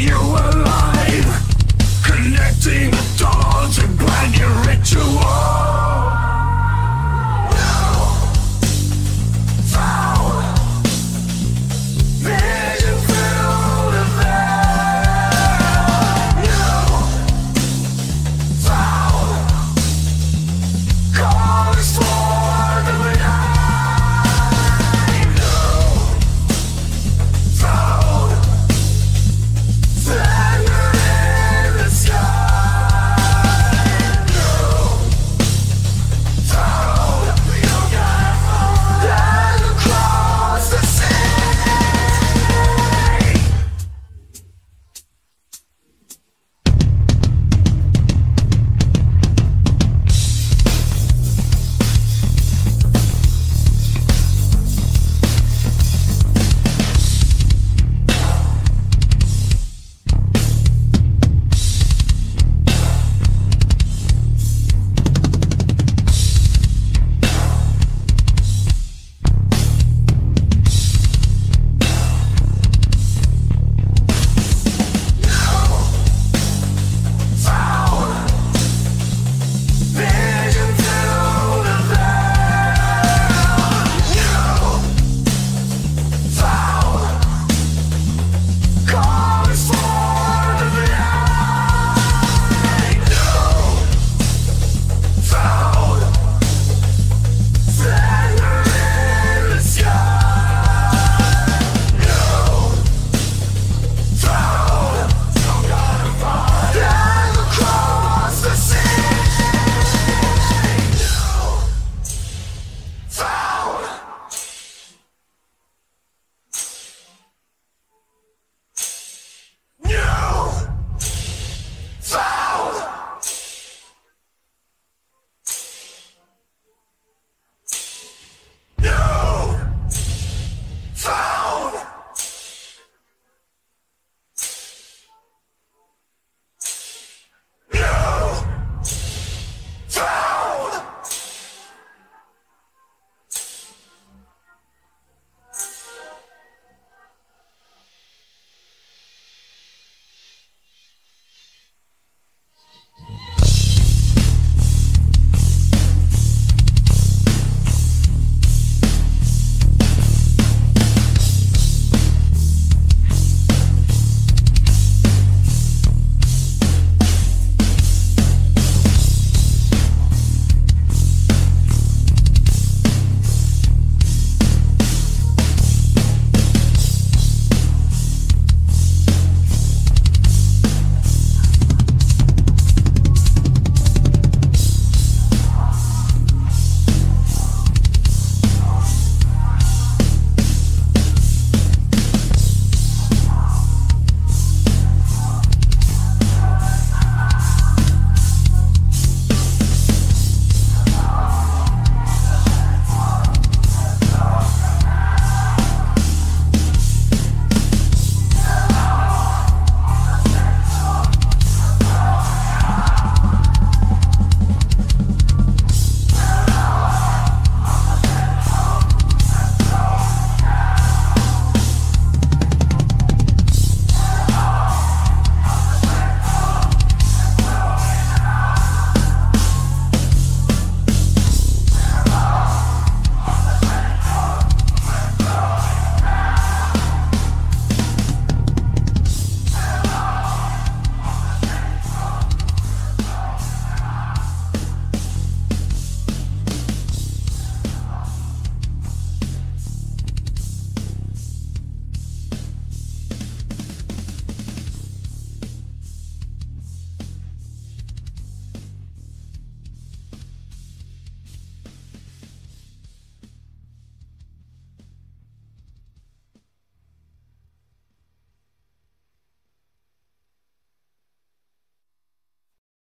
you alive. Connecting the dots and plan your ritual.